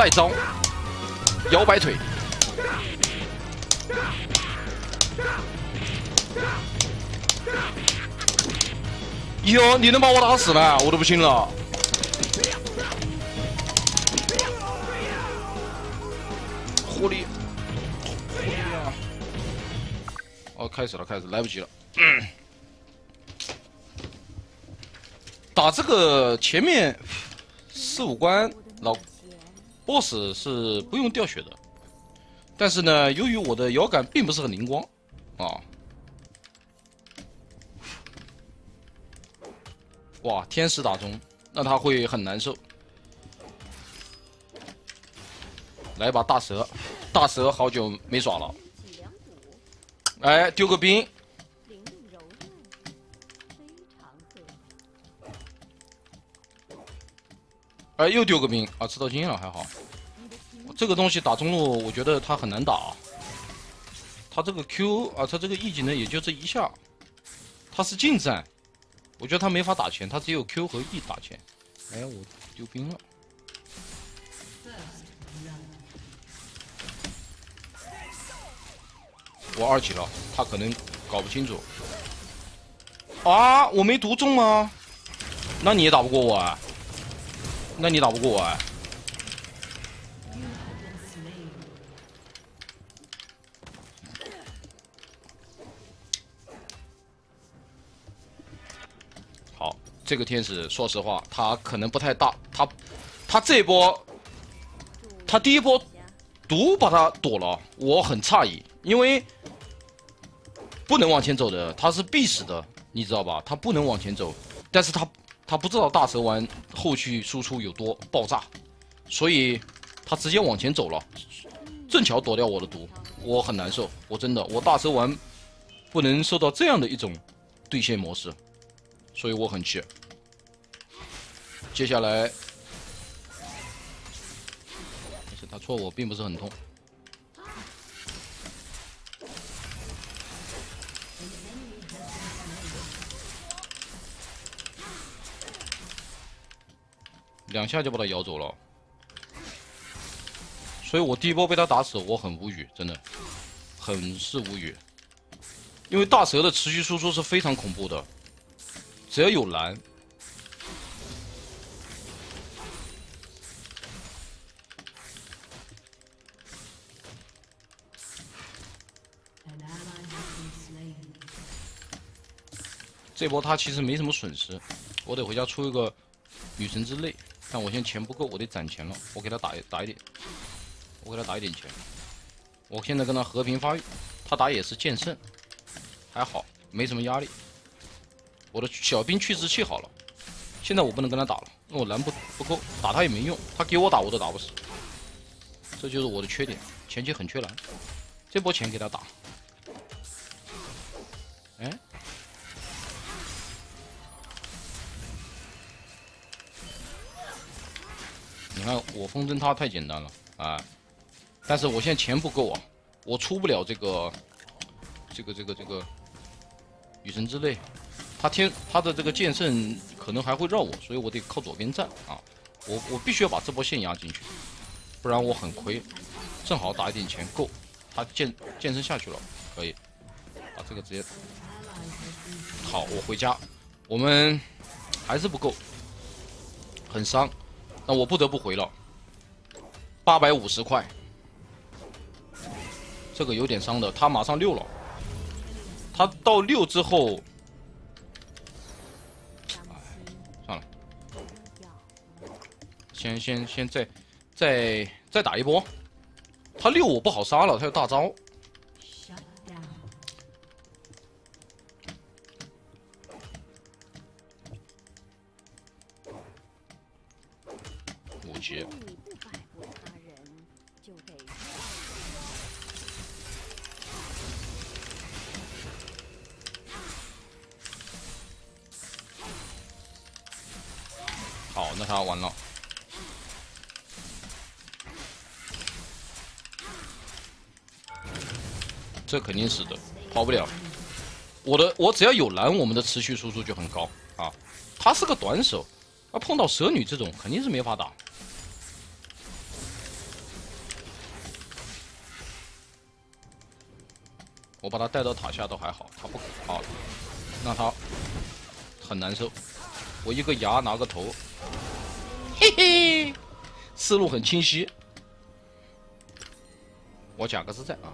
赖招，摇摆腿。哟，你能把我打死吗，我都不信了。火力，火力啊！哦，开始了，开始，来不及了。打这个前面四五关老 boss 是不用掉血的，但是呢，由于我的摇杆并不是很灵光啊。哇，天使打中，那他会很难受。来一把大蛇，大蛇好久没耍了。哎，丢个兵。哎，又丢个兵啊！吃到经验了，还好。这个东西打中路，我觉得他很难打。他这个 Q 啊，他这个 E 技能也就这一下，他是近战。我觉得他没法打钱，他只有 Q 和 E 打钱。哎，我丢兵了。我二级了，他可能搞不清楚。啊，我没毒中吗？那你也打不过我啊？那你打不过我啊？这个天使，说实话，他可能不太大。他，他这波，他第一波毒把他躲了，我很诧异，因为不能往前走的，他是必死的，你知道吧？他不能往前走，但是他他不知道大蛇丸后续输出有多爆炸，所以他直接往前走了，正巧躲掉我的毒，我很难受，我真的，我大蛇丸不能受到这样的一种对线模式，所以我很气。接下来，但是他戳我并不是很痛。两下就把他咬走了，所以我第一波被他打死，我很无语，真的，很是无语。因为大蛇的持续输出是非常恐怖的，只要有蓝。这波他其实没什么损失，我得回家出一个女神之泪，但我现在钱不够，我得攒钱了。我给他打打一点，我给他打一点钱。我现在跟他和平发育，他打野是剑圣，还好没什么压力。我的小兵去之器好了，现在我不能跟他打了，因为我蓝不不够，打他也没用，他给我打我都打不死。这就是我的缺点，前期很缺蓝。这波钱给他打，你看我风筝他太简单了啊，但是我现在钱不够啊，我出不了这个，这个这个这个雨神之泪，他天他的这个剑圣可能还会绕我，所以我得靠左边站啊，我我必须要把这波线压进去，不然我很亏，正好打一点钱够，他剑剑圣下去了，可以把这个直接好，我回家，我们还是不够，很伤。那我不得不回了，八百五十块，这个有点伤的。他马上六了，他到六之后，算了，先先先再再再打一波。他六我不好杀了，他有大招。好，那他完了，这肯定是的，跑不了。我的，我只要有蓝，我们的持续输出就很高啊。他是个短手，啊，碰到蛇女这种肯定是没法打。把他带到塔下都还好，他不好，那他很难受。我一个牙拿个头，嘿嘿，思路很清晰。我贾克斯在啊，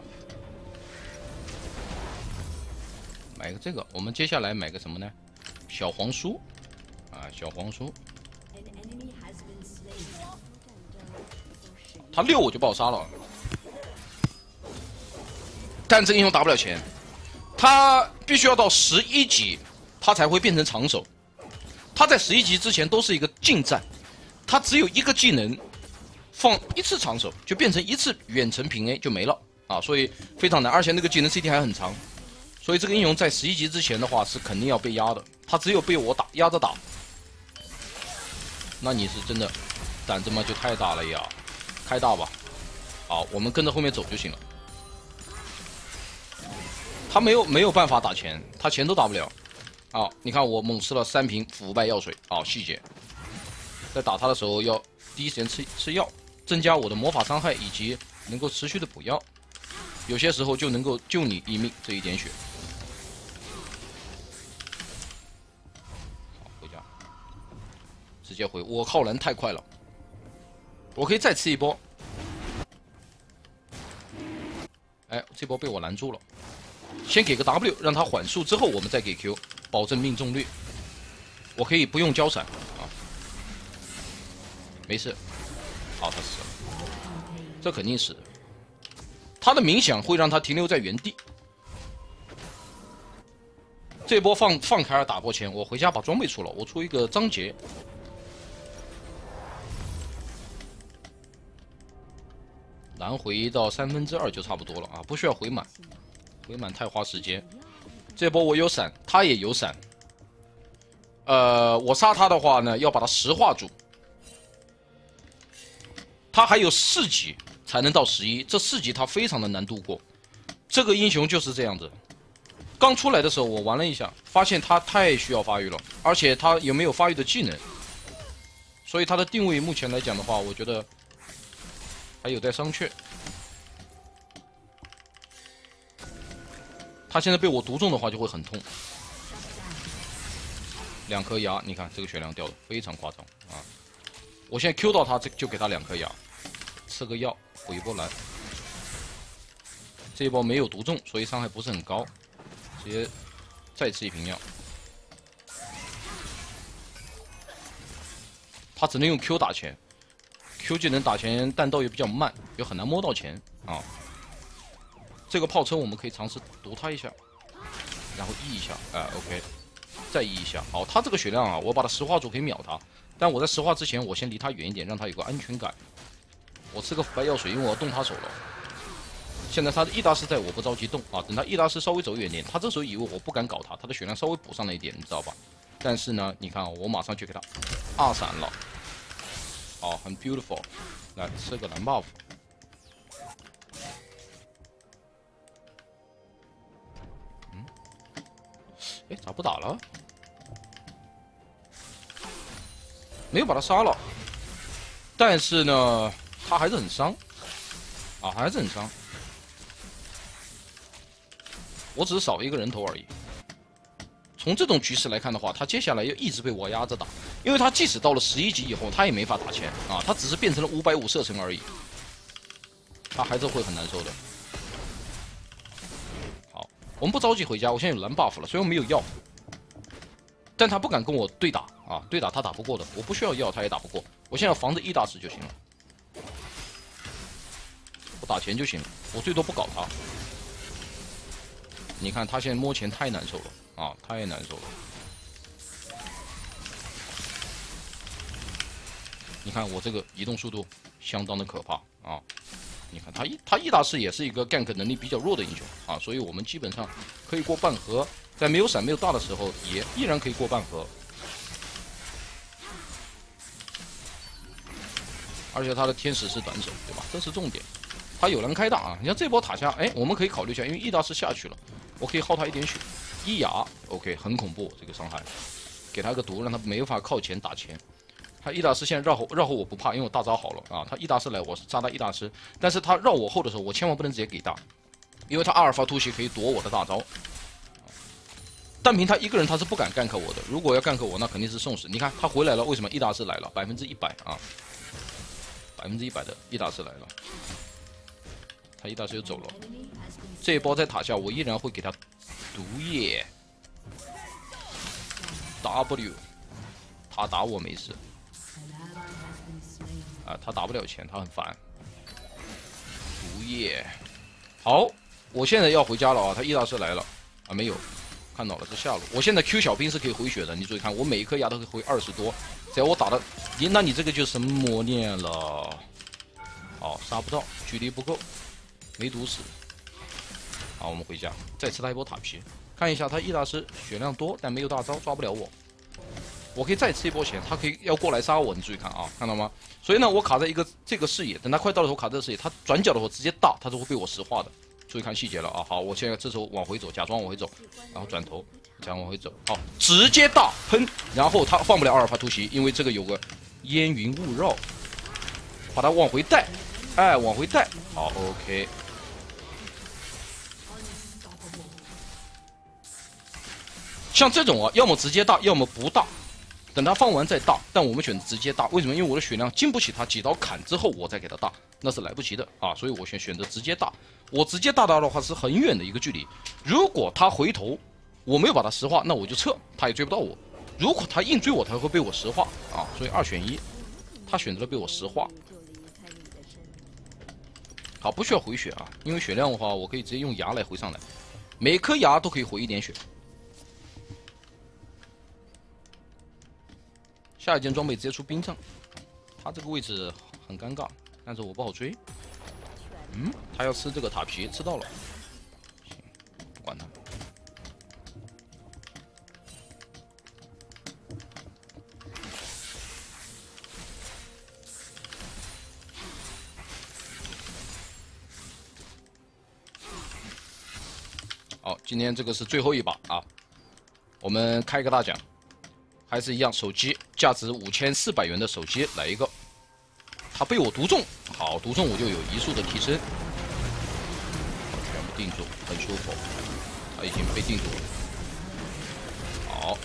买个这个。我们接下来买个什么呢？小黄书啊，小黄书。他六我就把我杀了，但这个英雄打不了钱，他必须要到十一级，他才会变成长手。他在十一级之前都是一个近战，他只有一个技能，放一次长手就变成一次远程平 A 就没了啊，所以非常难，而且那个技能 CT 还很长，所以这个英雄在十一级之前的话是肯定要被压的，他只有被我打压着打，那你是真的胆子嘛就太大了呀。开大吧，好，我们跟着后面走就行了。他没有没有办法打钱，他钱都打不了。啊，你看我猛吃了三瓶腐败药水。啊，细节，在打他的时候要第一时间吃吃药，增加我的魔法伤害以及能够持续的补药，有些时候就能够救你一命这一点血。好，回家，直接回。我靠，人太快了。我可以再吃一波，哎，这波被我拦住了。先给个 W，让他缓速，之后我们再给 Q，保证命中率。我可以不用交闪啊，没事。好，他死了，这肯定是。他的冥想会让他停留在原地。这波放放开尔打波前，我回家把装备出了，我出一个张杰。蓝回到三分之二就差不多了啊，不需要回满，回满太花时间。这波我有闪，他也有闪。呃，我杀他的话呢，要把他石化住。他还有四级才能到十一，这四级他非常的难度过。这个英雄就是这样子。刚出来的时候我玩了一下，发现他太需要发育了，而且他也没有发育的技能，所以他的定位目前来讲的话，我觉得。还有待商榷。他现在被我毒中的话就会很痛。两颗牙，你看这个血量掉的非常夸张啊！我现在 Q 到他，这就给他两颗牙，吃个药，回波蓝。这一波没有毒中，所以伤害不是很高，直接再吃一瓶药。他只能用 Q 打钱。Q 技能打钱弹道也比较慢，又很难摸到钱啊。这个炮车我们可以尝试毒他一下，然后 E 一下，哎，OK，再 E 一下。好，他这个血量啊，我把他石化住可以秒他，但我在石化之前，我先离他远一点，让他有个安全感。我吃个腐败药水，因为我要动他手了。现在他的 E 大师在，我不着急动啊，等他 E 大师稍微走远点，他这时候以为我不敢搞他，他的血量稍微补上了一点，你知道吧？但是呢，你看我马上就给他二闪了。好，很 beautiful，来吃个蓝 buff。哎，咋不打了？没有把他杀了，但是呢，他还是很伤，啊，还是很伤。我只是少一个人头而已。从这种局势来看的话，他接下来要一直被我压着打，因为他即使到了十一级以后，他也没法打钱啊，他只是变成了五百五射程而已，他还是会很难受的。我们不着急回家，我现在有蓝 buff 了，虽然没有药，但他不敢跟我对打啊，对打他打不过的，我不需要药他也打不过，我现在防着一大师就行了，我打钱就行了，我最多不搞他。你看他现在摸钱太难受了。啊，太难受了！你看我这个移动速度相当的可怕啊！你看他一他一大师也是一个 gank 能力比较弱的英雄啊，所以我们基本上可以过半盒，在没有闪没有大的时候也依然可以过半盒。而且他的天使是短手，对吧？这是重点。他有人开大啊！你看这波塔下，哎，我们可以考虑一下，因为易大师下去了，我可以耗他一点血。一牙，OK，很恐怖这个伤害，给他个毒，让他没法靠前打钱。他一大师现在绕后绕后我不怕，因为我大招好了啊。他一大师来，我扎他一大师，但是他绕我后的时候，我千万不能直接给大，因为他阿尔法突袭可以躲我的大招。单凭他一个人，他是不敢 gank 我的。如果要 gank 我，那肯定是送死。你看他回来了，为什么？易大师来了，百分之一百啊，百分之一百的易大师来了。他一大师又走了。这一波在塔下，我依然会给他毒液。W，他打我没事。啊，他打不了钱，他很烦。毒液，好，我现在要回家了啊！他易大师来了啊，没有。看到了，是下路。我现在 Q 小兵是可以回血的，你注意看，我每一颗牙都可以回二十多。只要我打的，你那你这个就是默念了。好，杀不到，距离不够，没毒死。好，我们回家，再吃他一波塔皮。看一下他易大师血量多，但没有大招，抓不了我。我可以再吃一波血，他可以要过来杀我，你注意看啊，看到吗？所以呢，我卡在一个这个视野，等他快到的时候卡这个视野，他转角的时候直接大，他是会被我石化的。注意看细节了啊！好，我现在这时候往回走，假装往回走，然后转头，假装往回走。好，直接大喷，然后他放不了阿尔法突袭，因为这个有个烟云雾绕，把他往回带，哎，往回带。好，OK。像这种啊，要么直接大，要么不大。等他放完再大，但我们选择直接大，为什么？因为我的血量经不起他几刀砍之后，我再给他大，那是来不及的啊！所以我选选择直接大。我直接大刀的话是很远的一个距离，如果他回头，我没有把他石化，那我就撤，他也追不到我。如果他硬追我，他会被我石化啊！所以二选一，他选择了被我石化。好，不需要回血啊，因为血量的话，我可以直接用牙来回上来，每颗牙都可以回一点血。下一件装备直接出冰杖，他这个位置很尴尬，但是我不好追。嗯，他要吃这个塔皮，吃到了。行，不管他。好，今天这个是最后一把啊，我们开个大奖。还是一样，手机价值五千四百元的手机来一个，他被我毒中，好毒中我就有移速的提升，全部定住，很舒服，他已经被定住了。好，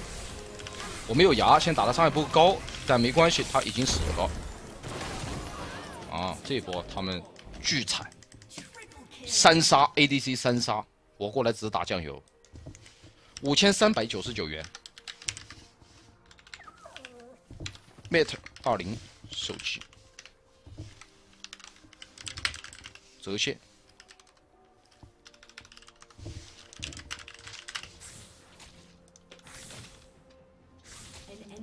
我没有牙，先打的伤害不够高，但没关系，他已经死了。啊，这波他们巨惨，三杀 ADC 三杀，我过来只打酱油，五千三百九十九元。Mate 二零手机折线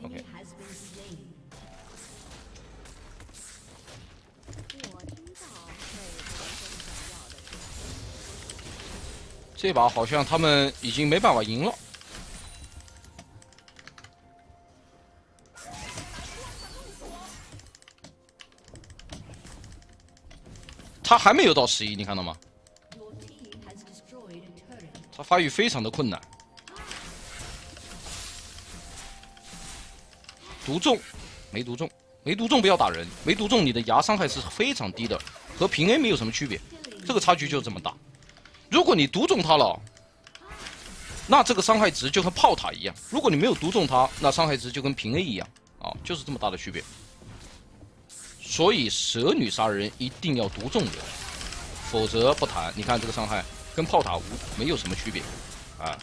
，OK。这把好像他们已经没办法赢了。还没有到十一，你看到吗？他发育非常的困难。毒中，没毒中，没毒中不要打人，没毒中你的牙伤害是非常低的，和平 A 没有什么区别，这个差距就这么大。如果你毒中他了，那这个伤害值就和炮塔一样；如果你没有毒中他，那伤害值就跟平 A 一样，啊，就是这么大的区别。所以蛇女杀人一定要毒中人，否则不谈。你看这个伤害跟炮塔无没有什么区别，啊。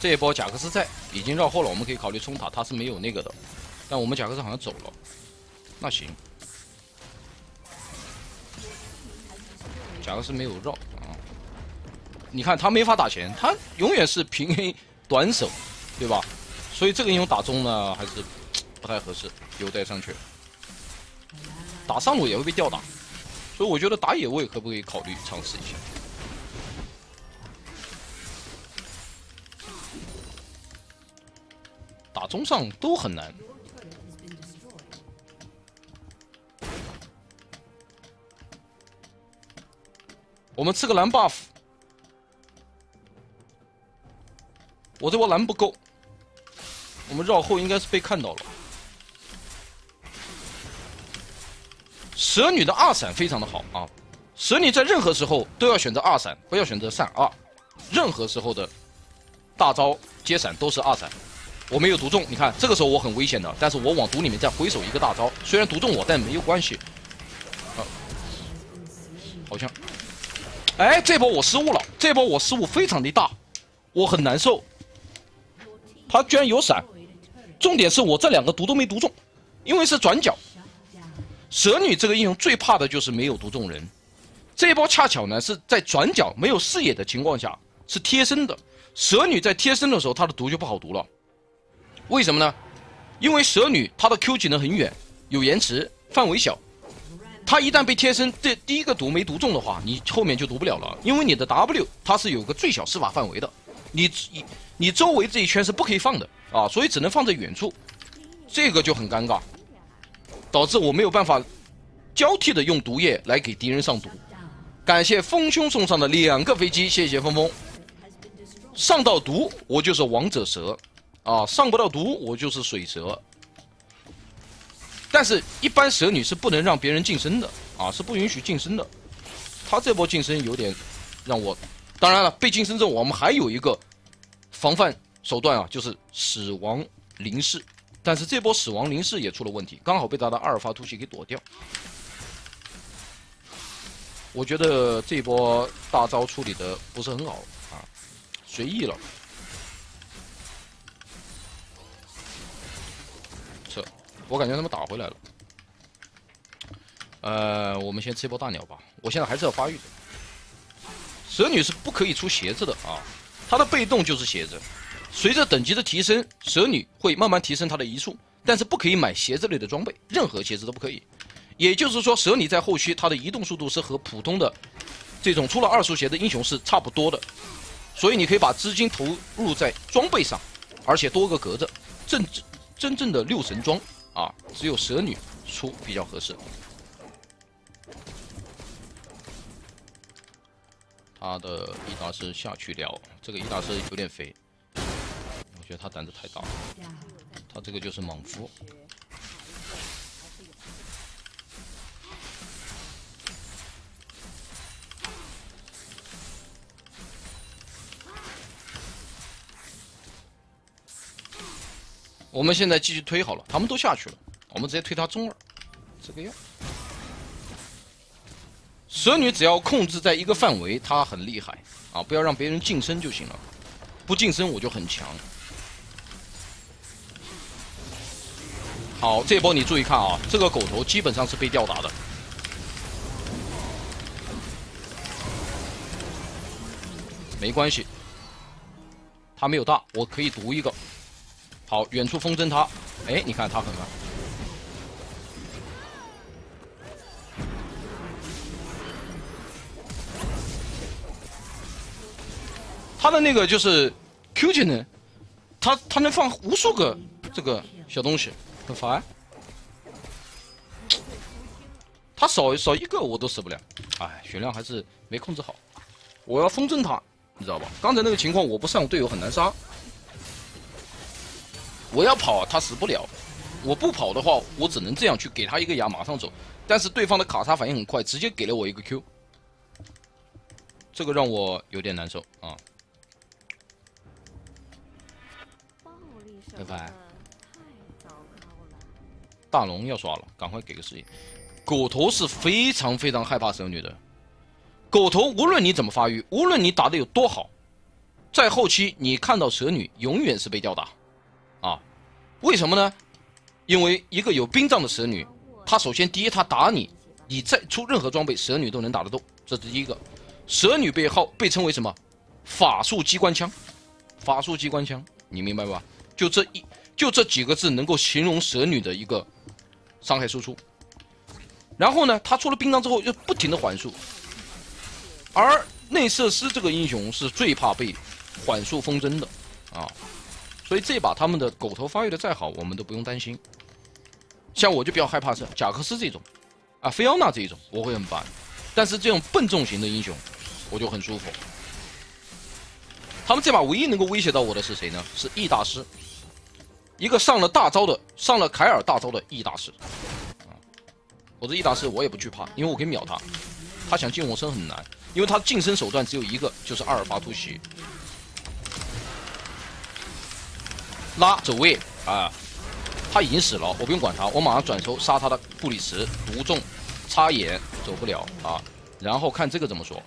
这一波贾克斯在已经绕后了，我们可以考虑冲塔，他是没有那个的。但我们贾克斯好像走了，那行。贾克斯没有绕啊，你看他没法打钱，他永远是平 A。短手，对吧？所以这个英雄打中呢，还是 不太合适，有待商榷。打上路也会被吊打，所以我觉得打野位可不可以考虑尝试一下？打中上都很难。我们吃个蓝 buff。我这波蓝不够，我们绕后应该是被看到了。蛇女的二闪非常的好啊，蛇女在任何时候都要选择二闪，不要选择闪二，任何时候的大招接闪都是二闪。我没有毒中，你看这个时候我很危险的，但是我往毒里面再回手一个大招，虽然毒中我，但没有关系。啊，好像，哎，这波我失误了，这波我失误非常的大，我很难受。他居然有闪，重点是我这两个毒都没毒中，因为是转角。蛇女这个英雄最怕的就是没有毒中人，这一波恰巧呢是在转角没有视野的情况下是贴身的，蛇女在贴身的时候她的毒就不好毒了。为什么呢？因为蛇女她的 Q 技能很远，有延迟，范围小。她一旦被贴身，这第一个毒没毒中的话，你后面就毒不了了。因为你的 W 它是有个最小施法范围的，你你周围这一圈是不可以放的啊，所以只能放在远处，这个就很尴尬，导致我没有办法交替的用毒液来给敌人上毒。感谢风兄送上的两个飞机，谢谢峰峰。上到毒，我就是王者蛇。啊，上不到毒，我就是水蛇。但是，一般蛇女是不能让别人近身的啊，是不允许近身的。他这波近身有点让我，当然了，被近身之后，我们还有一个防范手段啊，就是死亡凝视。但是这波死亡凝视也出了问题，刚好被他的阿尔法突袭给躲掉。我觉得这波大招处理的不是很好啊，随意了。撤我感觉他们打回来了，呃，我们先吃一波大鸟吧。我现在还是要发育的。蛇女是不可以出鞋子的啊，它的被动就是鞋子。随着等级的提升，蛇女会慢慢提升她的移速，但是不可以买鞋子类的装备，任何鞋子都不可以。也就是说，蛇女在后期她的移动速度是和普通的这种出了二速鞋的英雄是差不多的，所以你可以把资金投入在装备上，而且多个格子，真真正的六神装。啊，只有蛇女出比较合适。他的伊达斯下去了，这个伊达斯有点肥，我觉得他胆子太大了。他这个就是莽夫。我们现在继续推好了，他们都下去了，我们直接推他中二，这个样。蛇女只要控制在一个范围，她很厉害啊！不要让别人近身就行了，不近身我就很强。好，这波你注意看啊，这个狗头基本上是被吊打的，没关系，他没有大，我可以毒一个。好，远处风筝他，哎，你看他很慢。他的那个就是 Q 技能，他他能放无数个这个小东西，很烦。他少少一个我都死不了，哎，血量还是没控制好。我要风筝他，你知道吧？刚才那个情况，我不上队友很难杀。我要跑，他死不了；我不跑的话，我只能这样去给他一个牙，马上走。但是对方的卡莎反应很快，直接给了我一个 Q，这个让我有点难受啊。拜拜。大龙要刷了，赶快给个视野。狗头是非常非常害怕蛇女的。狗头无论你怎么发育，无论你打的有多好，在后期你看到蛇女，永远是被吊打。啊，为什么呢？因为一个有冰杖的蛇女，她首先第一，她打你，你再出任何装备，蛇女都能打得动，这是第一个。蛇女被号被称为什么？法术机关枪，法术机关枪，你明白吧？就这一，就这几个字能够形容蛇女的一个伤害输出。然后呢，她出了冰杖之后，又不停的缓速，而内瑟斯这个英雄是最怕被缓速风筝的啊。所以这把他们的狗头发育的再好，我们都不用担心。像我就比较害怕是贾克斯这种，啊，菲奥娜这一种，我会很烦。但是这种笨重型的英雄，我就很舒服。他们这把唯一能够威胁到我的是谁呢？是 E 大师，一个上了大招的，上了凯尔大招的 E 大师。啊，我这易大师我也不惧怕，因为我可以秒他。他想近我身很难，因为他近身手段只有一个，就是阿尔法突袭。拉走位啊！他已经死了，我不用管他，我马上转手杀他的布里茨，毒中插眼走不了啊！然后看这个怎么说？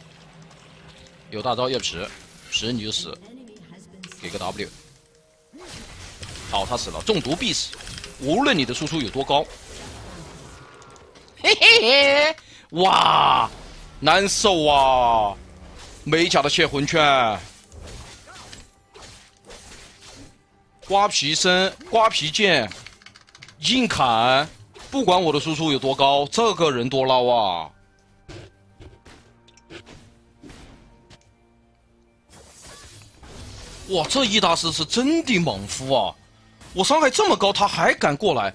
有大招要吃，吃你就死，给个 W。好，他死了，中毒必死，无论你的输出有多高。嘿嘿嘿，哇！难受啊！美甲的窃魂圈，瓜皮身、瓜皮剑，硬砍，不管我的输出有多高，这个人多捞啊！哇，这易大师是真的莽夫啊！我伤害这么高，他还敢过来，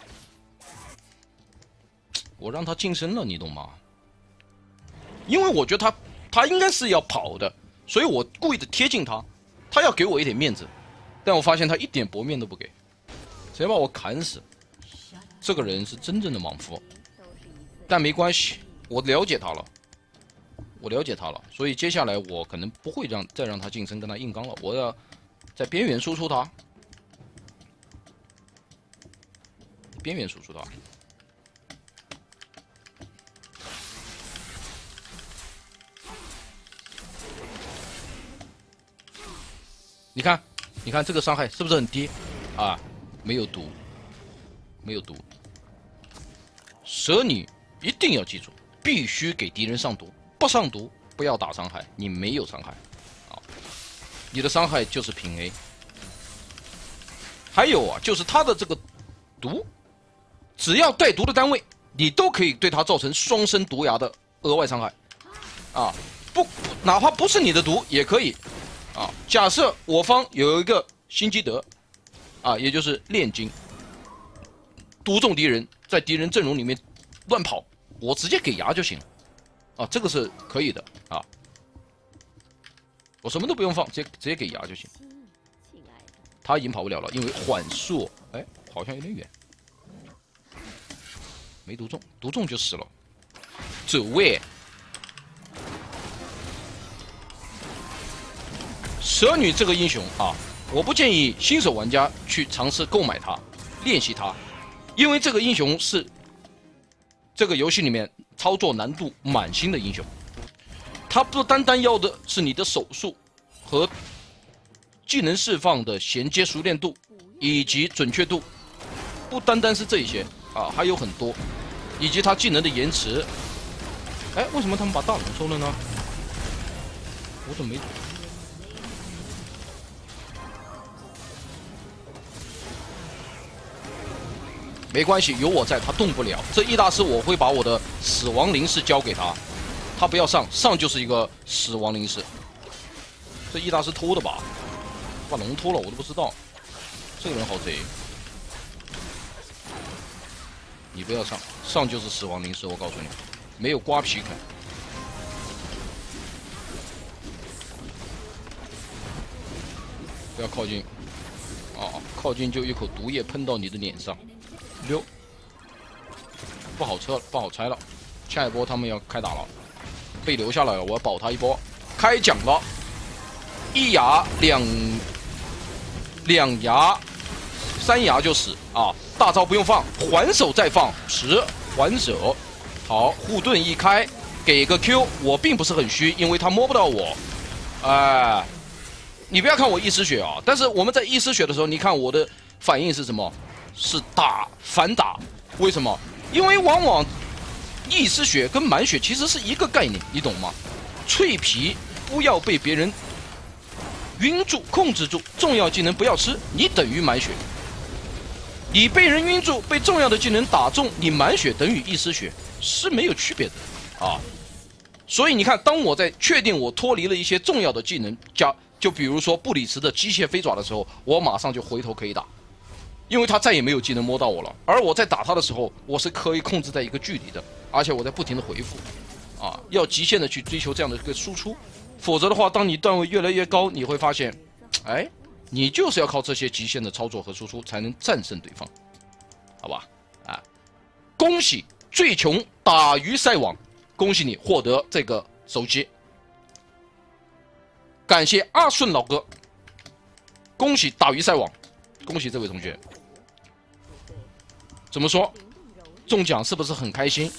我让他近身了，你懂吗？因为我觉得他，他应该是要跑的，所以我故意的贴近他，他要给我一点面子，但我发现他一点薄面都不给，直接把我砍死。这个人是真正的莽夫，但没关系，我了解他了，我了解他了，所以接下来我可能不会让再让他近身跟他硬刚了，我要在边缘输出他，边缘输出他。你看，你看这个伤害是不是很低？啊，没有毒，没有毒。蛇女一定要记住，必须给敌人上毒，不上毒不要打伤害，你没有伤害，你的伤害就是平 A。还有啊，就是他的这个毒，只要带毒的单位，你都可以对他造成双生毒牙的额外伤害，啊，不，哪怕不是你的毒也可以。啊，假设我方有一个辛基德，啊，也就是炼金，毒中敌人，在敌人阵容里面乱跑，我直接给牙就行，啊，这个是可以的啊，我什么都不用放，直接直接给牙就行。他已经跑不了了，因为缓速，哎，好像有点远，没毒中，毒中就死了，走位。蛇女这个英雄啊，我不建议新手玩家去尝试购买它、练习它，因为这个英雄是这个游戏里面操作难度满星的英雄。他不单单要的是你的手速和技能释放的衔接熟练度以及准确度，不单单是这一些啊，还有很多，以及他技能的延迟。哎，为什么他们把大龙收了呢？我怎么没？没关系，有我在，他动不了。这一大师我会把我的死亡灵士交给他，他不要上，上就是一个死亡灵士。这一大师偷的吧？把龙偷了，我都不知道。这个人好贼。你不要上，上就是死亡灵士，我告诉你，没有瓜皮啃。不要靠近，啊，靠近就一口毒液喷到你的脸上。溜，不好撤，不好拆了。下一波他们要开打了，被留下来了，我要保他一波。开奖了，一牙两两牙三牙就死啊！大招不用放，还手再放十还手。好，护盾一开，给个 Q。我并不是很虚，因为他摸不到我。哎，你不要看我一丝血啊，但是我们在一丝血的时候，你看我的反应是什么？是打反打，为什么？因为往往一丝血跟满血其实是一个概念，你懂吗？脆皮不要被别人晕住、控制住，重要技能不要吃，你等于满血。你被人晕住，被重要的技能打中，你满血等于一丝血是没有区别的啊。所以你看，当我在确定我脱离了一些重要的技能，加就比如说布里茨的机械飞爪的时候，我马上就回头可以打。因为他再也没有技能摸到我了，而我在打他的时候，我是可以控制在一个距离的，而且我在不停的回复，啊，要极限的去追求这样的一个输出，否则的话，当你段位越来越高，你会发现，哎，你就是要靠这些极限的操作和输出才能战胜对方，好吧？啊，恭喜最穷打。鱼晒网，恭喜你获得这个手机。感谢阿顺老哥，恭喜打鱼晒网，恭喜这位同学。怎么说？中奖是不是很开心？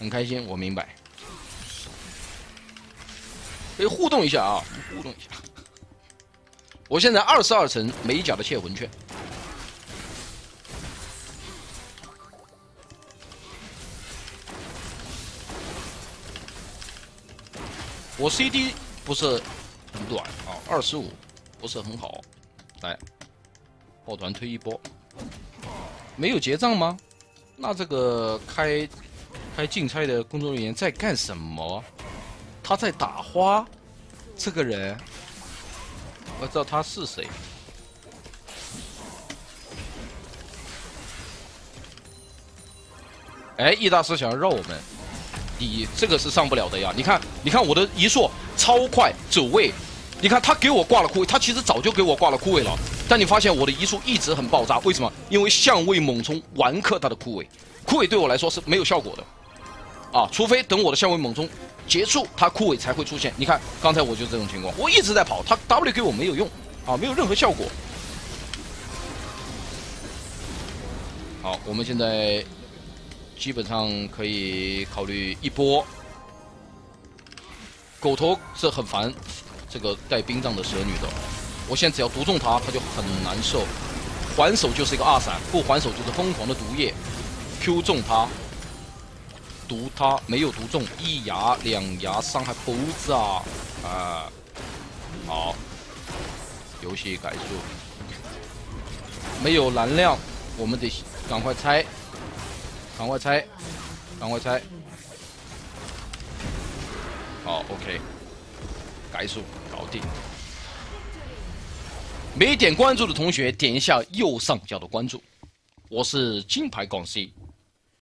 很开心，我明白。可以互动一下啊，互动一下。我现在二十二层美甲的窃魂券。我 CD 不是很短啊，二十五不是很好。来，抱团推一波。没有结账吗？那这个开开竞猜的工作人员在干什么？他在打花。这个人，我知道他是谁。哎，易大师想要绕我们。你这个是上不了的呀！你看，你看我的移速超快，走位，你看他给我挂了枯位，他其实早就给我挂了枯位了。但你发现我的移速一直很爆炸，为什么？因为相位猛冲完克他的枯萎，枯萎对我来说是没有效果的，啊，除非等我的相位猛冲结束，他枯萎才会出现。你看刚才我就这种情况，我一直在跑，他 W 给我没有用，啊，没有任何效果。好，我们现在。基本上可以考虑一波。狗头是很烦这个带冰杖的蛇女的，我现在只要毒中他，他就很难受。还手就是一个二闪，不还手就是疯狂的毒液。Q 中他，毒他没有毒中，一牙两牙伤害猴子啊啊！好，游戏改速，没有蓝量，我们得赶快拆。赶快拆，赶快拆！好，OK，改数搞定。没点关注的同学，点一下右上角的关注。我是金牌广西。